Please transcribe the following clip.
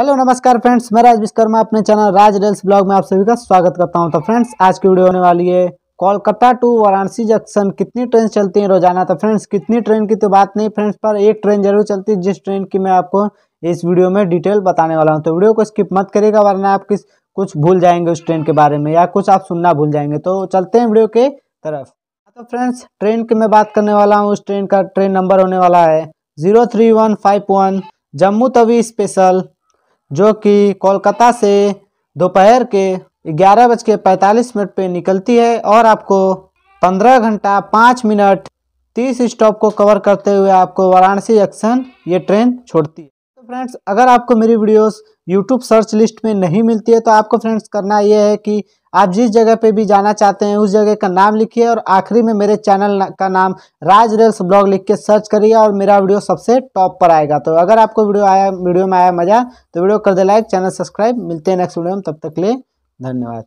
Hello, नमस्कार friends, मैं राज विश्वकर्मा अपने चैनल राज रेल्स ब्लॉग में आप सभी का स्वागत करता हूँ। तो फ्रेंड्स, आज की वीडियो होने वाली है कोलकाता टू वाराणसी जंक्शन। कितनी ट्रेन चलती हैं रोज़ाना? तो फ्रेंड्स, कितनी ट्रेन की तो बात नहीं फ्रेंड्स, पर एक ट्रेन ज़रूर चलती है, जिस ट्रेन की मैं आपको इस वीडियो में डिटेल बताने वाला हूँ। तो वीडियो को स्किप मत करेगा वरना आप किस, कुछ भूल जाएँगे उस ट्रेन के बारे में, या कुछ आप सुनना भूल जाएँगे। तो चलते हैं वीडियो के तरफ़। तो फ्रेंड्स, ट्रेन की मैं बात करने वाला हूँ, उस ट्रेन का ट्रेन नंबर होने वाला है zero three one five one Jammu Tawi special. जो कि कोलकाता से दोपहर के ग्यारह बज के पैंतालीस मिनट पर निकलती है और आपको पंद्रह घंटा पाँच मिनट तीस स्टॉप को कवर करते हुए आपको वाराणसी जंक्शन ये ट्रेन छोड़ती है। तो फ्रेंड्स, अगर आपको मेरी वीडियोस यूट्यूब सर्च लिस्ट में नहीं मिलती है तो आपको फ्रेंड्स करना ये है कि आप जिस जगह पे भी जाना चाहते हैं, उस जगह का नाम लिखिए और आखिरी में मेरे चैनल का नाम राज रेल्स ब्लॉग लिख के सर्च करिए और मेरा वीडियो सबसे टॉप पर आएगा। तो अगर आपको वीडियो आया, वीडियो में आया मज़ा तो वीडियो कर दे लाइक, चैनल सब्सक्राइब। मिलते हैं नेक्स्ट वीडियो में, तब तक ले धन्यवाद।